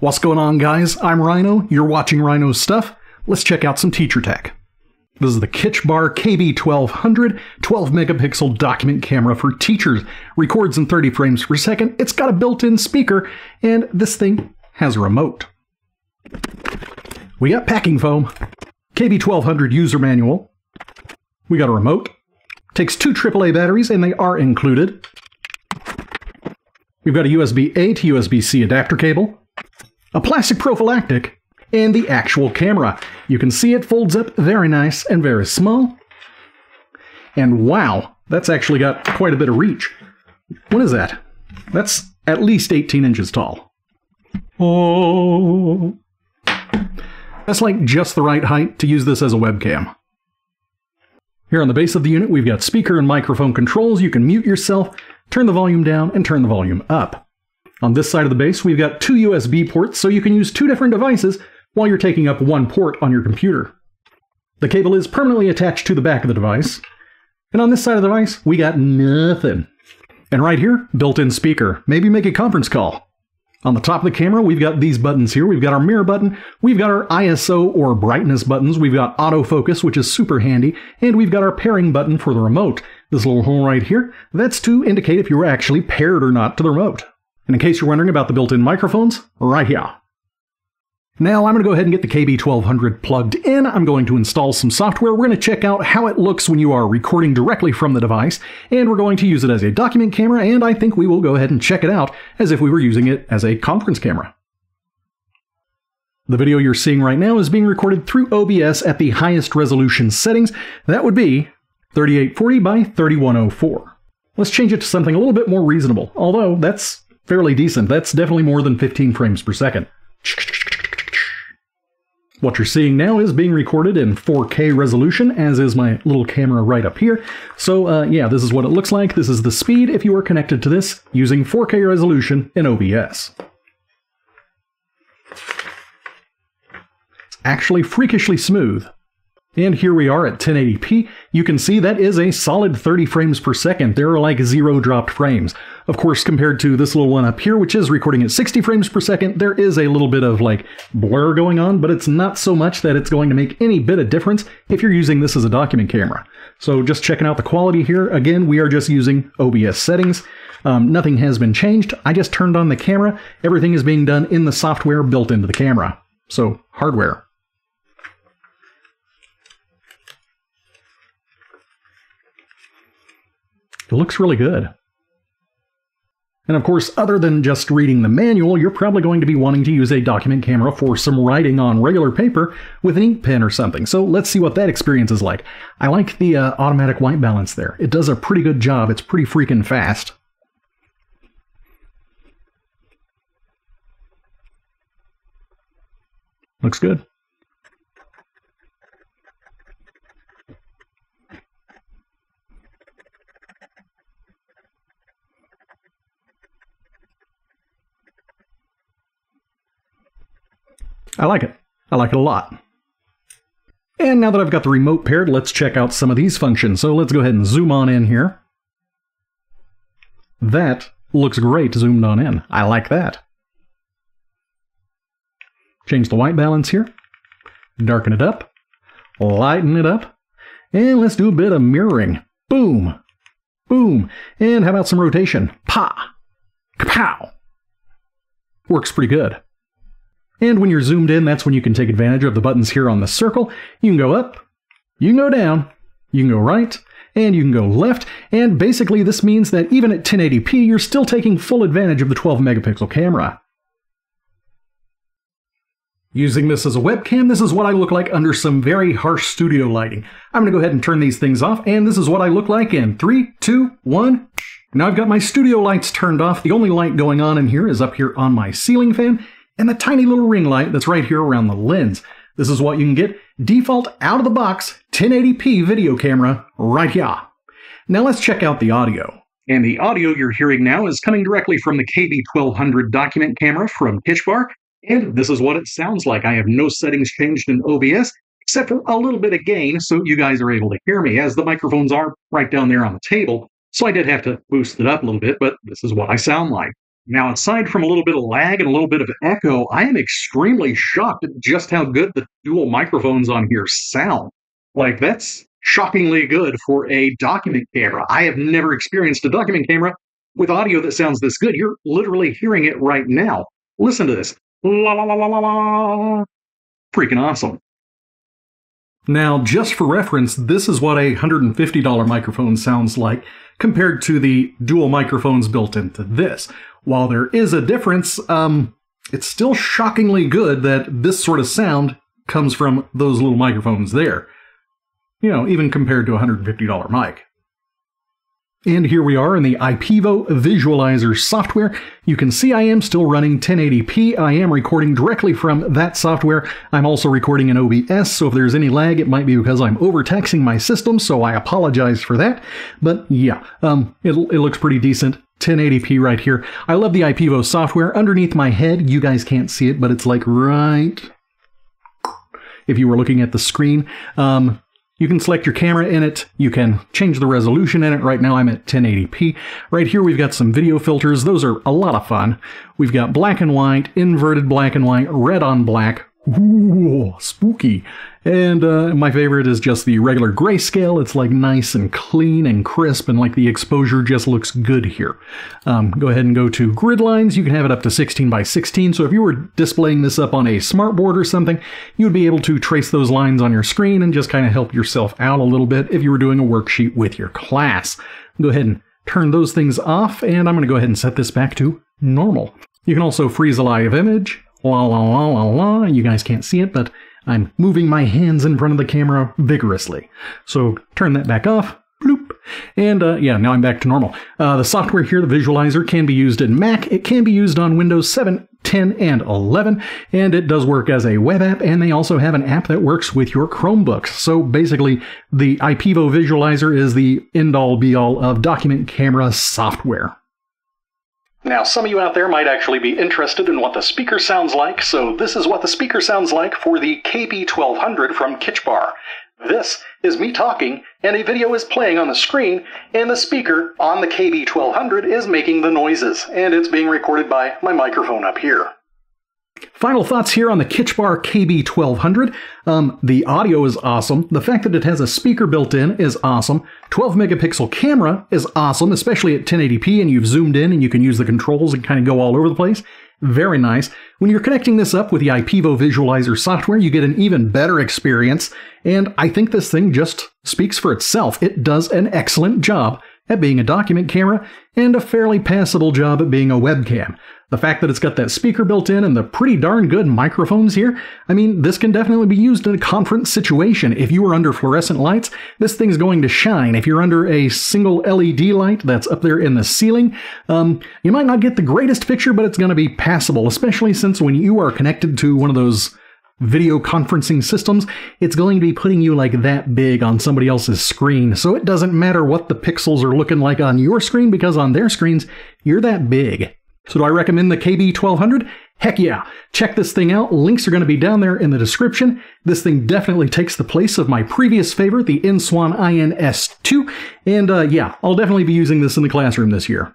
What's going on, guys? I'm Ryno. You're watching Ryno's stuff. Let's check out some teacher tech. This is the Kitchbai KB1200 12 megapixel document camera for teachers. Records in 30 frames per second. It's got a built-in speaker, and this thing has a remote. We got packing foam, KB1200 user manual. We got a remote. Takes two AAA batteries, and they are included. We've got a USB-A to USB-C adapter cable, a plastic prophylactic, and the actual camera. You can see it folds up very nice and very small. And wow, that's actually got quite a bit of reach. What is that? That's at least 18 inches tall. Oh. That's like just the right height to use this as a webcam. Here on the base of the unit, we've got speaker and microphone controls. You can mute yourself, turn the volume down, and turn the volume up. On this side of the base, we've got two USB ports, so you can use two different devices while you're taking up one port on your computer. The cable is permanently attached to the back of the device. And on this side of the device, we got nothing. And right here, built-in speaker. Maybe make a conference call. On the top of the camera, we've got these buttons here. We've got our mirror button, we've got our ISO or brightness buttons, we've got autofocus, which is super handy, and we've got our pairing button for the remote. This little hole right here, that's to indicate if you're actually paired or not to the remote. And in case you're wondering about the built-in microphones, right here. Now I'm going to go ahead and get the KB1200 plugged in. I'm going to install some software. We're going to check out how it looks when you are recording directly from the device, and we're going to use it as a document camera, and I think we will go ahead and check it out as if we were using it as a conference camera. The video you're seeing right now is being recorded through OBS at the highest resolution settings. That would be 3840 by 3104. Let's change it to something a little bit more reasonable, although that's fairly decent. That's definitely more than 15 frames per second. What you're seeing now is being recorded in 4K resolution, as is my little camera right up here. So uh, yeah, this is what it looks like. This is the speed if you are connected to this using 4K resolution in OBS. It's actually freakishly smooth. And here we are at 1080p. You can see that is a solid 30 frames per second. There are like zero dropped frames. Of course, compared to this little one up here, which is recording at 60 frames per second, there is a little bit of like blur going on, but it's not so much that it's going to make any bit of difference if you're using this as a document camera. So just checking out the quality here. Again, we are just using OBS settings. Um, nothing has been changed. I just turned on the camera. Everything is being done in the software built into the camera. So hardware. It looks really good. And of course, other than just reading the manual, you're probably going to be wanting to use a document camera for some writing on regular paper with an ink pen or something. So let's see what that experience is like. I like the uh, automatic white balance there. It does a pretty good job. It's pretty freaking fast. Looks good. Like it. I like it a lot. And now that I've got the remote paired, let's check out some of these functions. So let's go ahead and zoom on in here. That looks great zoomed on in. I like that. Change the white balance here. Darken it up. Lighten it up. And let's do a bit of mirroring. Boom. Boom. And how about some rotation? Pa. Kapow. Works pretty good. And when you're zoomed in, that's when you can take advantage of the buttons here on the circle. You can go up, you can go down, you can go right, and you can go left. And basically, this means that even at 1080p, you're still taking full advantage of the 12 megapixel camera. Using this as a webcam, this is what I look like under some very harsh studio lighting. I'm going to go ahead and turn these things off, and this is what I look like in three, two, one. Now I've got my studio lights turned off. The only light going on in here is up here on my ceiling fan, and the tiny little ring light that's right here around the lens. This is what you can get default out of the box 1080p video camera right here. Now let's check out the audio. And the audio you're hearing now is coming directly from the KB1200 document camera from Kitchbai, and this is what it sounds like. I have no settings changed in OBS, except for a little bit of gain, so you guys are able to hear me, as the microphones are right down there on the table. So I did have to boost it up a little bit, but this is what I sound like. Now, aside from a little bit of lag and a little bit of echo, I am extremely shocked at just how good the dual microphones on here sound. Like, that's shockingly good for a document camera. I have never experienced a document camera with audio that sounds this good. You're literally hearing it right now. Listen to this. La la la la la la. Freaking awesome. Now, just for reference, this is what a $150 microphone sounds like compared to the dual microphones built into this. While there is a difference, um, it's still shockingly good that this sort of sound comes from those little microphones there. You know, even compared to a $150 mic. And here we are in the IPEVO Visualizer software. You can see I am still running 1080p. I am recording directly from that software. I'm also recording in OBS, so if there's any lag, it might be because I'm overtaxing my system, so I apologize for that. But yeah, um, it, it looks pretty decent. 1080p right here. I love the IPEVO software. Underneath my head, you guys can't see it, but it's like right if you were looking at the screen. Um, you can select your camera in it. You can change the resolution in it. Right now I'm at 1080p. Right here we've got some video filters. Those are a lot of fun. We've got black and white, inverted black and white, red on black. Ooh, spooky. And uh, my favorite is just the regular grayscale. It's like nice and clean and crisp, and like the exposure just looks good here. Um, go ahead and go to grid lines. You can have it up to 16 by 16. So if you were displaying this up on a smartboard or something, you would be able to trace those lines on your screen and just kind of help yourself out a little bit if you were doing a worksheet with your class. Go ahead and turn those things off, and I'm going to go ahead and set this back to normal. You can also freeze a live image. La la la la la. You guys can't see it, but I'm moving my hands in front of the camera vigorously. So turn that back off. Bloop. And uh, yeah, now I'm back to normal. Uh, the software here, the visualizer, can be used in Mac. It can be used on Windows 7, 10, and 11. And it does work as a web app. And they also have an app that works with your Chromebooks. So basically, the IPEVO visualizer is the end all be all of document camera software. Now, some of you out there might actually be interested in what the speaker sounds like, so this is what the speaker sounds like for the KB1200 from Kitchbai. This is me talking, and a video is playing on the screen, and the speaker on the KB1200 is making the noises, and it's being recorded by my microphone up here. Final thoughts here on the Kitchbai KB1200. Um, the audio is awesome. The fact that it has a speaker built in is awesome. 12 megapixel camera is awesome, especially at 1080p and you've zoomed in and you can use the controls and kind of go all over the place. Very nice. When you're connecting this up with the IPEVO Visualizer software, you get an even better experience. And I think this thing just speaks for itself. It does an excellent job at being a document camera and a fairly passable job at being a webcam. The fact that it's got that speaker built in and the pretty darn good microphones here, I mean, this can definitely be used in a conference situation. If you are under fluorescent lights, this thing's going to shine. If you're under a single LED light that's up there in the ceiling, um, you might not get the greatest picture, but it's going to be passable, especially since when you are connected to one of those video conferencing systems, it's going to be putting you like that big on somebody else's screen. So it doesn't matter what the pixels are looking like on your screen because on their screens, you're that big. So do I recommend the KB1200? Heck yeah. Check this thing out. Links are going to be down there in the description. This thing definitely takes the place of my previous favorite, the InSwan INS2. And uh, yeah, I'll definitely be using this in the classroom this year.